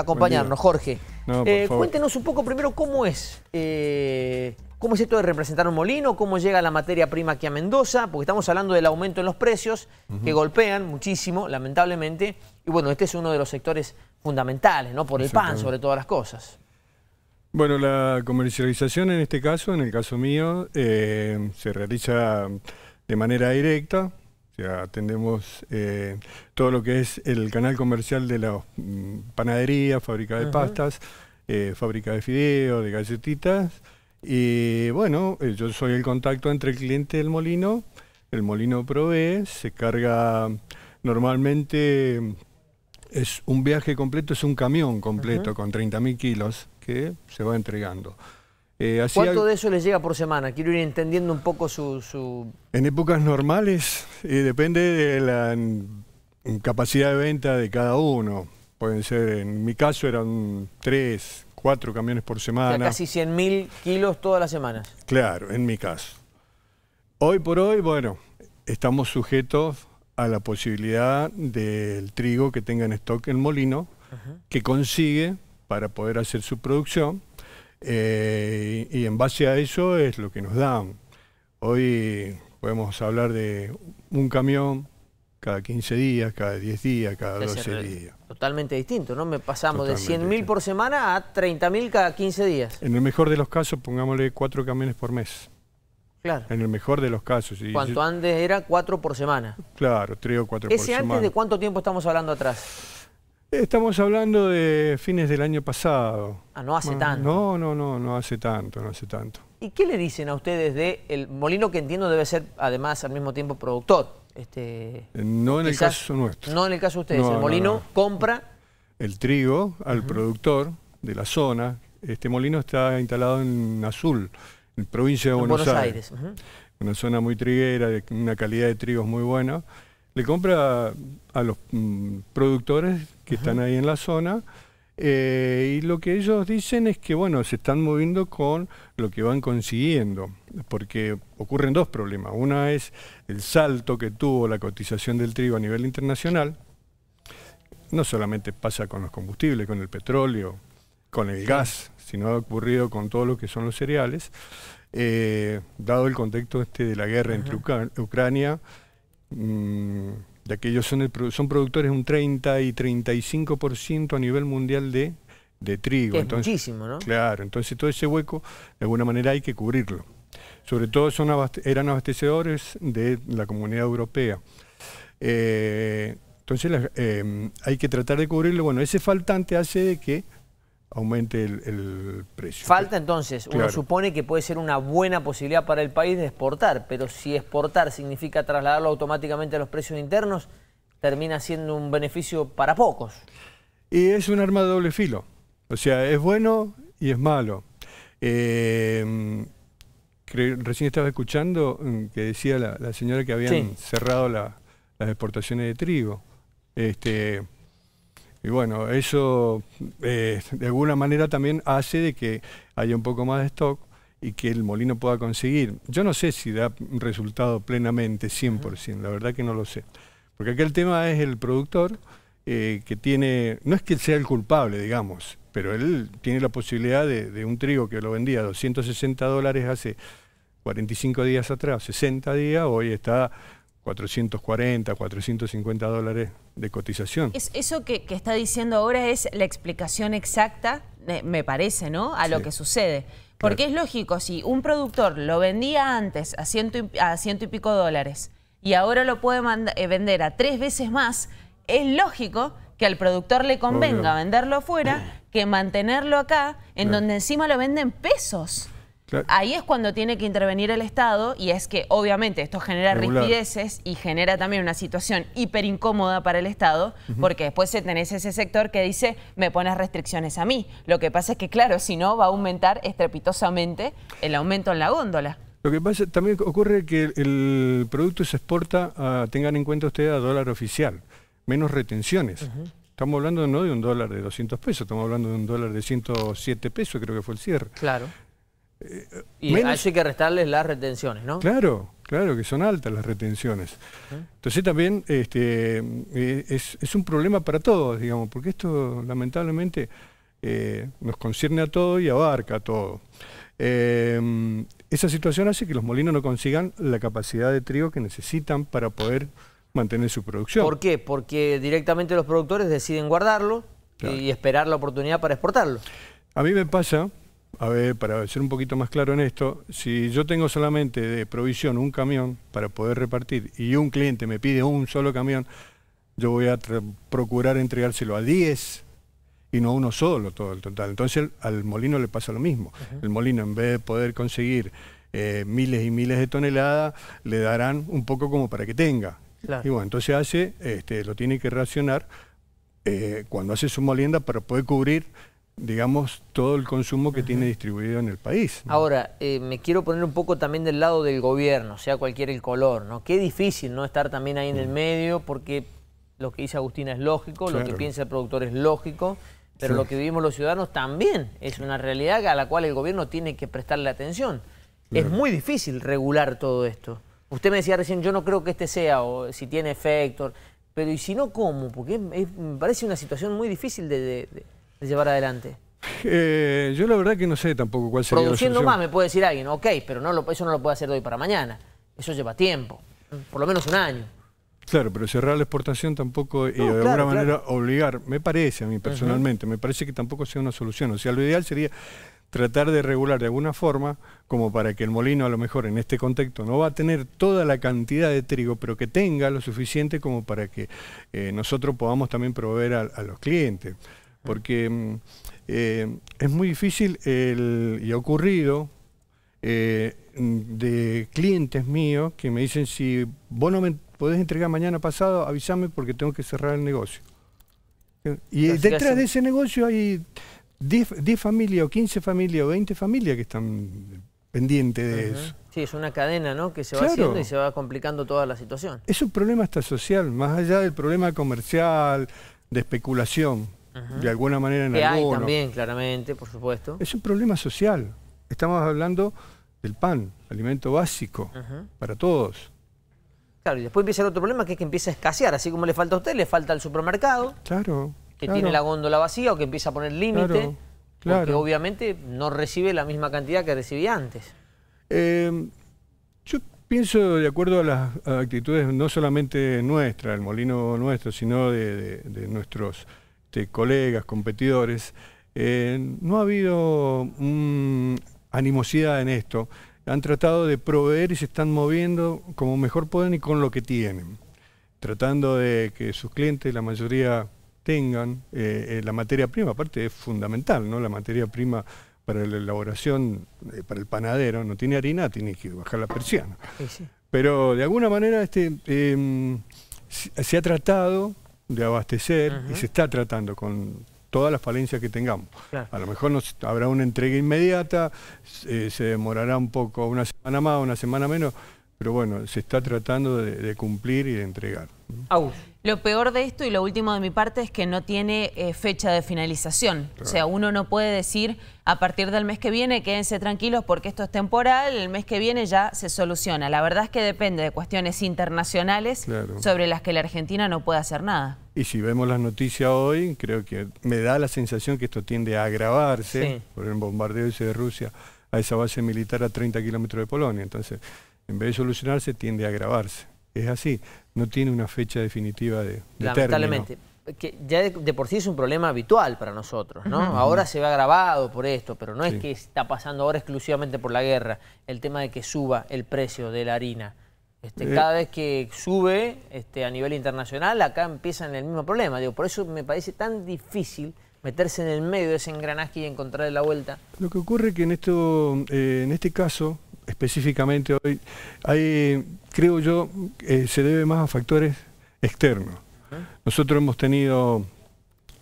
acompañarnos, Jorge. No, por Eh, favor. cuéntenos un poco primero cómo es, eh, cómo es esto de representar un molino, cómo llega la materia prima aquí a Mendoza, porque estamos hablando del aumento en los precios que golpean muchísimo, lamentablemente, y bueno, este es uno de los sectores fundamentales, ¿no? Por el pan, sobre todas las cosas. Bueno, la comercialización en este caso, en el caso mío, eh, se realiza de manera directa. Sea, atendemos eh, todo lo que es el canal comercial de la mm, panadería, fábrica de pastas, eh, fábrica de fideos, de galletitas. Y bueno, eh, yo soy el contacto entre el cliente y el molino. El molino provee, se carga normalmente es un viaje completo, es un camión completo con 30.000 kilos que se va entregando. Eh, así ¿Cuánto de eso les llega por semana? Quiero ir entendiendo un poco su... su- En épocas normales eh, depende de la capacidad de venta de cada uno. Pueden ser, en mi caso eran tres, cuatro camiones por o sea, semana. casi 100.000 kilos todas las semanas. Claro, en mi caso. Hoy por hoy, bueno, estamos sujetos a la posibilidad del trigo que tenga en stock el molino, que consigue para poder hacer su producción, eh, y, y en base a eso es lo que nos dan. Hoy podemos hablar de un camión cada 15 días, cada 10 días, cada Es 12 re- días. Totalmente distinto, ¿no? Me pasamos de Totalmente 100.000 por semana a 30.000 cada 15 días. En el mejor de los casos, pongámosle cuatro camiones por mes. Claro. En el mejor de los casos. Y Cuanto yo- antes era 4 por semana. Claro, tres o cuatro por ¿Ese antes semana. de cuánto tiempo estamos hablando atrás? Estamos hablando de fines del año pasado. Ah, no hace tanto. No, no, no, no hace tanto, no hace tanto. ¿Y qué le dicen a ustedes de el molino que entiendo debe ser además al mismo tiempo productor? Este, Eh, No en el caso nuestro. No en el caso de ustedes. No, el no, molino no. compra El trigo al productor de la zona. Este molino está instalado en Azul, en provincia de en Buenos, Buenos Aires. Una zona muy triguera, de una calidad de trigos muy buena. Le compra a los mm, productores que están ahí en la zona. eh, y lo que ellos dicen es que, bueno, se están moviendo con lo que van consiguiendo, porque ocurren dos problemas. Una es el salto que tuvo la cotización del trigo a nivel internacional. No solamente pasa con los combustibles, con el petróleo, con el gas, sino ha ocurrido con todo lo que son los cereales. Eh, dado el contexto este de la guerra entre Ucra- Ucrania, mm, ya que ellos son, el son productores un 30 y 35% a nivel mundial de, de trigo. Que es Entonces, muchísimo, ¿no? Claro, entonces todo ese hueco de alguna manera hay que cubrirlo. Sobre todo son abaste- eran abastecedores de la comunidad europea. Eh, entonces eh, hay que tratar de cubrirlo. Bueno, ese faltante hace de que aumente el, el precio. Falta entonces, uno supone que puede ser una buena posibilidad para el país de exportar, pero si exportar significa trasladarlo automáticamente a los precios internos, termina siendo un beneficio para pocos. Y es un arma de doble filo. O sea, es bueno y es malo. Eh, cre- recién estaba escuchando mm, que decía la, la señora que habían Sí. cerrado la- las exportaciones de trigo. Este, y bueno, eso eh, de alguna manera también hace de que haya un poco más de stock y que el molino pueda conseguir. Yo no sé si da un resultado plenamente, 100%, la verdad que no lo sé. Porque aquel tema es el productor eh, que tiene, no es que sea el culpable, digamos, pero él tiene la posibilidad de, de un trigo que lo vendía a 260 dólares hace 45 días atrás, 60 días, hoy está 440, 450 dólares de cotización. Es- eso que, que está diciendo ahora es la explicación exacta, me parece, ¿no? A lo que sucede. Porque Claro. es lógico, si un productor lo vendía antes a ciento y, a ciento y pico dólares y ahora lo puede eh, vender a tres veces más, es lógico que al productor le convenga Obvio. venderlo afuera que mantenerlo acá, en Claro. donde encima lo venden pesos. Claro. Ahí es cuando tiene que intervenir el Estado y es que obviamente esto genera Regular. rispideces y genera también una situación hiper incómoda para el Estado porque después se tenés ese sector que dice me pones restricciones a mí. Lo que pasa es que claro, si no va a aumentar estrepitosamente el aumento en la góndola. Lo que pasa también ocurre que el, el producto se exporta, a- tengan en cuenta ustedes, a dólar oficial, menos retenciones. Estamos hablando no de un dólar de 200 pesos, estamos hablando de un dólar de 107 pesos, creo que fue el cierre. Claro. Y menos- hay que restarles las retenciones, ¿no? Claro, claro que son altas las retenciones. Entonces también este, eh, es, un problema para todos, digamos, porque esto lamentablemente eh, nos concierne a todo y abarca a todo. Eh, esa situación hace que los molinos no consigan la capacidad de trigo que necesitan para poder mantener su producción. ¿Por qué? Porque directamente los productores deciden guardarlo y esperar la oportunidad para exportarlo. A mí me pasa, a ver, para ser un poquito más claro en esto, si yo tengo solamente de provisión un camión para poder repartir y un cliente me pide un solo camión, yo voy a procurar entregárselo a 10 y no uno solo todo el total. Entonces al molino le pasa lo mismo. El molino en vez de poder conseguir eh, miles y miles de toneladas, le darán un poco como para que tenga. Y bueno, entonces hace, este, lo tiene que racionar eh, cuando hace su molienda para poder cubrir digamos, todo el consumo que tiene distribuido en el país. Ahora, eh, me quiero poner un poco también del lado del gobierno, sea cualquier el color, ¿no? Qué difícil no estar también ahí en el mm. medio, porque lo que dice Agustina es lógico, lo que piensa el productor es lógico, pero lo que vivimos los ciudadanos también es una realidad a la cual el gobierno tiene que prestarle atención. Es muy difícil regular todo esto. Usted me decía recién, yo no creo que este sea, o si tiene efecto, pero ¿y si no, cómo? Porque me parece una situación muy difícil de de llevar adelante? Eh, yo la verdad que no sé tampoco cuál sería Produciendo más me puede decir alguien, ok, pero no lo, eso no lo puede hacer de hoy para mañana. Eso lleva tiempo, por lo menos un año. Claro, pero cerrar la exportación tampoco y de alguna manera obligar, me parece a mí personalmente, me parece que tampoco sea una solución. O sea, lo ideal sería tratar de regular de alguna forma, como para que el molino a lo mejor en este contexto no va a tener toda la cantidad de trigo, pero que tenga lo suficiente como para que eh, nosotros podamos también proveer a los clientes porque mm, eh, es muy difícil y ha ocurrido eh, de clientes míos que me dicen si vos no me podés entregar mañana pasado, avísame porque tengo que cerrar el negocio. Y detrás de ese negocio hay 10, familias o 15 familias o 20 familias que están pendientes de eso. Sí, es una cadena ¿no? que se va haciendo y se va complicando toda la situación. Es un problema hasta social, más allá del problema comercial, de especulación de alguna manera en que hay también, claramente, por supuesto. Es un problema social. Estamos hablando del pan, alimento básico para todos. Claro, y después empieza el otro problema que es que empieza a escasear, así como le falta a usted, le falta al supermercado. Claro. Que tiene la góndola vacía o que empieza a poner límite. Claro, Porque obviamente no recibe la misma cantidad que recibía antes. Eh, yo pienso, de acuerdo a las actitudes no solamente nuestras, el molino nuestro, sino de nuestros este, colegas, competidores, eh, no ha habido animosidad en esto. Han tratado de proveer y se están moviendo como mejor pueden y con lo que tienen, tratando de que sus clientes, la mayoría, tengan eh, eh, la materia prima, aparte es fundamental, ¿no? La materia prima para la elaboración, para el panadero, no tiene harina, tiene que bajar la persiana. Pero de alguna manera este, em, se ha tratado de abastecer y se está tratando con todas las falencias que tengamos. A lo mejor nos, habrá una entrega inmediata, eh, se demorará un poco, una semana más, una semana menos, pero bueno, se está tratando de, cumplir y de entregar. Lo peor de esto y lo último de mi parte es que no tiene eh, fecha de finalización. O sea, uno no puede decir a partir del mes que viene quédense tranquilos porque esto es temporal, el mes que viene ya se soluciona. La verdad es que depende de cuestiones internacionales sobre las que la Argentina no puede hacer nada. Y si vemos las noticias hoy, creo que me da la sensación que esto tiende a agravarse por el bombardeo ese de Rusia a esa base militar a 30 kilómetros de Polonia. Entonces, en vez de solucionarse, tiende a agravarse es así, no tiene una fecha definitiva de, de Lamentablemente. Que ya de, por sí es un problema habitual para nosotros, ¿no? Ahora se ve agravado por esto, pero no es que está pasando ahora exclusivamente por la guerra, el tema de que suba el precio de la harina. Este, eh. Cada vez que sube este, a nivel internacional, acá empiezan el mismo problema. Digo, por eso me parece tan difícil meterse en el medio de ese engranaje y encontrar la vuelta. Lo que ocurre es que en, esto, eh, en este caso, específicamente hoy, hay, creo yo, eh, se debe más a factores externos. Nosotros hemos tenido,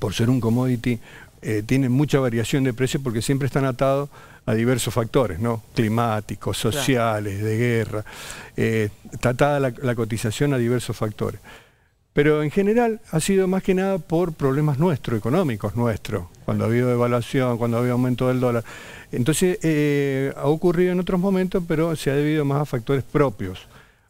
por ser un commodity, eh, tienen mucha variación de precios porque siempre están atados a diversos factores, ¿no? Climáticos, sociales, de guerra. Eh, está atada la, cotización a diversos factores. Pero en general ha sido más que nada por problemas nuestros, económicos nuestros, cuando ha habido devaluación, cuando ha habido aumento del dólar. Entonces eh, ha ocurrido en otros momentos, pero se ha debido más a factores propios.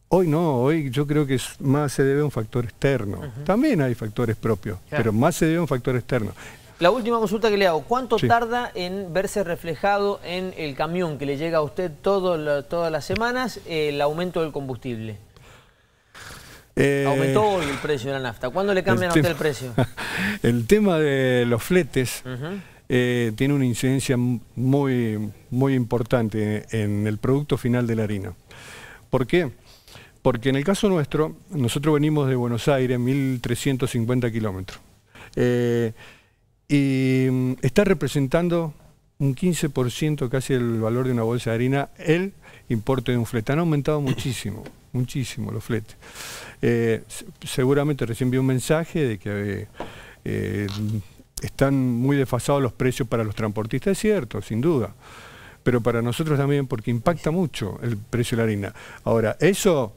Hoy no, hoy yo creo que más se debe a un factor externo. También hay factores propios, pero más se debe a un factor externo. La última consulta que le hago, ¿cuánto tarda en verse reflejado en el camión que le llega a usted todas las semanas el aumento del combustible? Eh, Aumentó hoy el precio de la nafta. ¿Cuándo le cambian a usted el precio? el tema de los fletes eh, tiene una incidencia muy, muy importante en el producto final de la harina. ¿Por qué? Porque en el caso nuestro, nosotros venimos de Buenos Aires, 1.350 kilómetros. Eh, y mm, está representando un 15% casi el valor de una bolsa de harina el importe de un flete. Han aumentado muchísimo, muchísimo los fletes. Eh, seguramente recién vi un mensaje de que eh, están muy desfasados los precios para los transportistas, es cierto, sin duda. Pero para nosotros también, porque impacta mucho el precio de la harina. Ahora, eso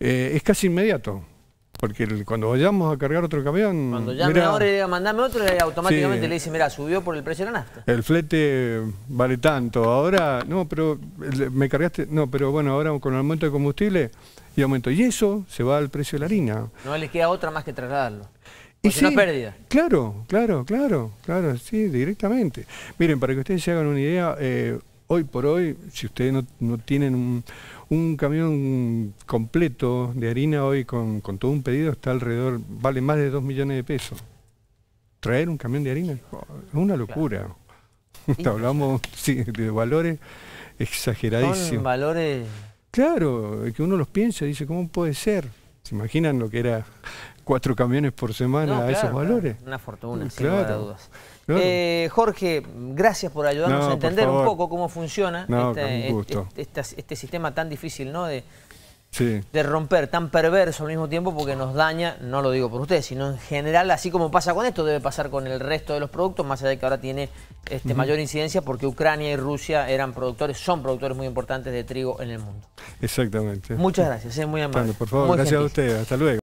eh, es casi inmediato. Porque cuando vayamos a cargar otro camión... Cuando llame ahora y diga, mandame otro, automáticamente le dice, mira, subió por el precio de la nafta. El flete vale tanto, ahora, no, pero me cargaste, no, pero bueno, ahora con el aumento de combustible y aumento. Y eso se va al precio de la harina. No le queda otra más que trasladarlo. Y si no pérdida. Claro, claro, claro, claro, sí, directamente. Miren, para que ustedes se hagan una idea, eh, hoy por hoy, si ustedes no, no tienen un un camión completo de harina hoy con, todo un pedido está alrededor, vale más de 2 millones de pesos. Traer un camión de harina es una locura. Hablamos de valores exageradísimos. Son valores... Claro, que uno los piensa y dice, ¿cómo puede ser? ¿Se imaginan lo que era cuatro camiones por semana a esos valores? Una fortuna, sin lugar a Eh, Jorge, gracias por ayudarnos a entender un poco cómo funciona este, este, este, sistema tan difícil ¿no? de, de romper, tan perverso al mismo tiempo porque nos daña, no lo digo por ustedes, sino en general, así como pasa con esto, debe pasar con el resto de los productos, más allá de que ahora tiene este, mayor incidencia porque Ucrania y Rusia eran productores, son productores muy importantes de trigo en el mundo. Exactamente. Muchas gracias, es muy amable. por favor, gracias a ustedes, hasta luego.